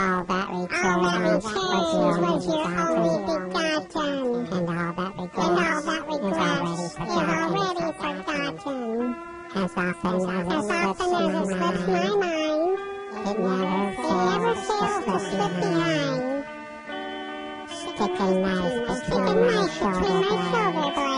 All that recurring was your only begotten, and all that regrets is already forgotten. As often as it slips my mind, it never fails to slip behind. Stick a knife between my shoulder blades.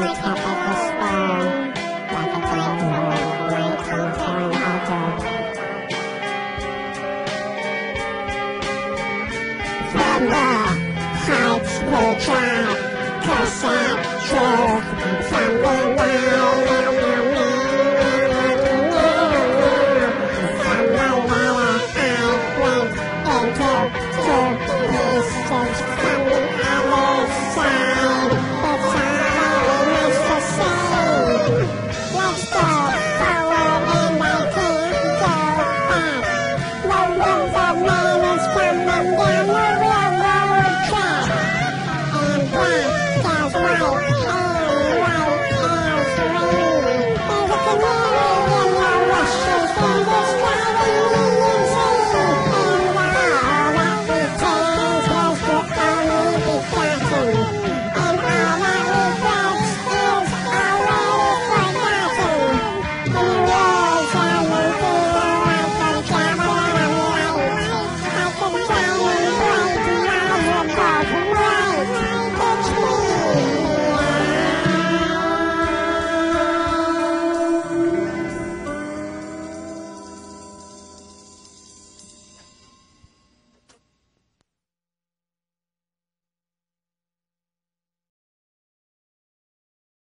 my cafe was born, like a black mirror, light on an altar. From the heights we try to set truth from the light. From the ladder I went into two. dong dong dong